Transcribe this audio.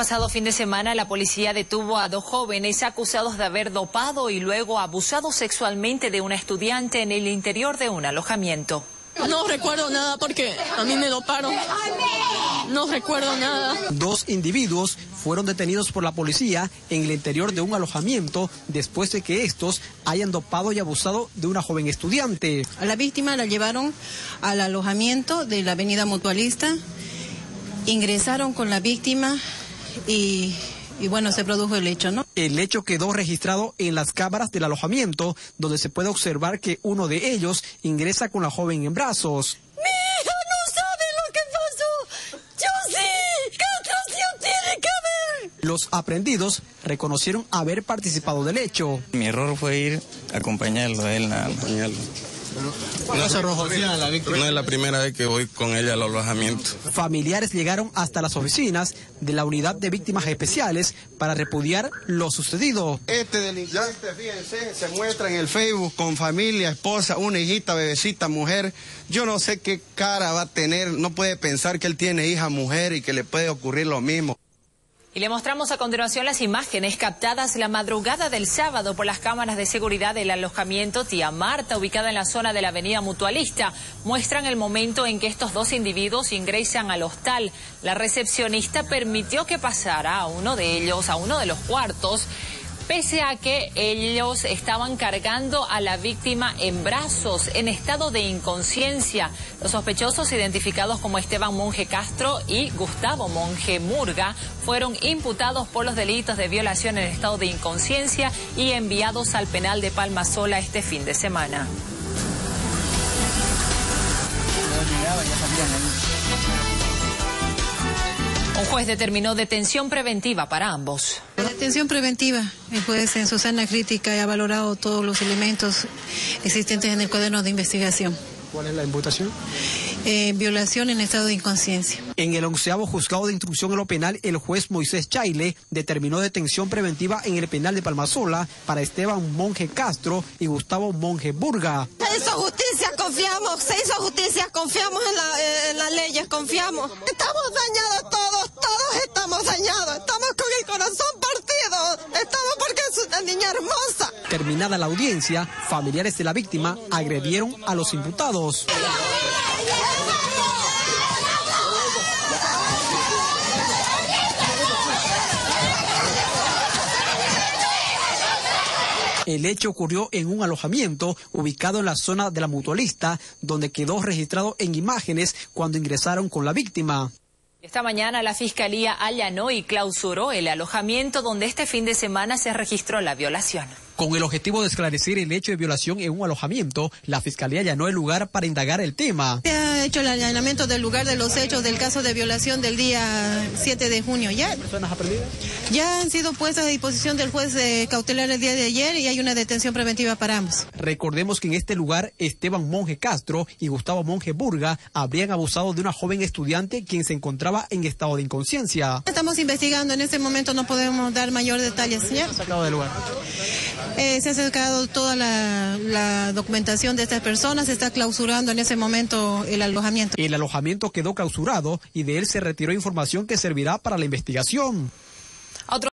Pasado fin de semana, la policía detuvo a dos jóvenes acusados de haber dopado y luego abusado sexualmente de una estudiante en el interior de un alojamiento. No recuerdo nada porque a mí me doparon. No recuerdo nada. Dos individuos fueron detenidos por la policía en el interior de un alojamiento después de que estos hayan dopado y abusado de una joven estudiante. A la víctima la llevaron al alojamiento de la avenida Mutualista, ingresaron con la víctima y, bueno, se produjo el hecho, ¿no? El hecho quedó registrado en las cámaras del alojamiento, donde se puede observar que uno de ellos ingresa con la joven en brazos. ¡Mi hija no sabe lo que pasó! ¡Yo sí! ¿Qué atracción tiene que ver? Los aprendidos reconocieron haber participado del hecho. Mi error fue ir a acompañarlo a él, nada más. No, es la primera vez que voy con ella al alojamiento. Familiares llegaron hasta las oficinas de la Unidad de Víctimas Especiales para repudiar lo sucedido. Este delincuente, fíjense, se muestra en el Facebook con familia, esposa, una hijita, bebecita, mujer. Yo no sé qué cara va a tener, no puede pensar que él tiene hija, mujer y que le puede ocurrir lo mismo. Y le mostramos a continuación las imágenes captadas la madrugada del sábado por las cámaras de seguridad del alojamiento Tía Marta, ubicada en la zona de la avenida Mutualista. Muestran el momento en que estos dos individuos ingresan al hostal. La recepcionista permitió que pasara a uno de ellos, a uno de los cuartos, pese a que ellos estaban cargando a la víctima en brazos, en estado de inconsciencia. Los sospechosos, identificados como Esteban Monje Castro y Gustavo Monje Murga, fueron imputados por los delitos de violación en estado de inconsciencia y enviados al penal de Palma Sola este fin de semana. Un juez determinó detención preventiva para ambos. Detención preventiva. El juez en su sana crítica ha valorado todos los elementos existentes en el cuaderno de investigación. ¿Cuál es la imputación? Eh, violación en estado de inconsciencia. En el onceavo juzgado de instrucción en lo penal, el juez Moisés Chaile determinó detención preventiva en el penal de Palmasola para Esteban Monje Castro y Gustavo Monje Burga. Se hizo justicia, confiamos. Se hizo justicia, confiamos en, la, en las leyes, confiamos. Estamos dañados todos Terminada la audiencia, familiares de la víctima agredieron a los imputados. El hecho ocurrió en un alojamiento ubicado en la zona de la mutualista, donde quedó registrado en imágenes cuando ingresaron con la víctima. Esta mañana la Fiscalía allanó y clausuró el alojamiento donde este fin de semana se registró la violación. Con el objetivo de esclarecer el hecho de violación en un alojamiento, la Fiscalía allanó el lugar para indagar el tema. Se ha hecho el allanamiento del lugar de los hechos del caso de violación del día 7 de junio. ¿Ya? ¿Personas aprendidas? Ya han sido puestas a disposición del juez de cautelar el día de ayer y hay una detención preventiva para ambos. Recordemos que en este lugar Esteban Monje Castro y Gustavo Monje Burga habrían abusado de una joven estudiante quien se encontraba en estado de inconsciencia. Estamos investigando, en este momento no podemos dar mayor detalles, señor. Sacado del lugar. Eh, se ha sacado toda la, la, documentación de estas personas, se está clausurando en ese momento el alojamiento. El alojamiento quedó clausurado y de él se retiró información que servirá para la investigación.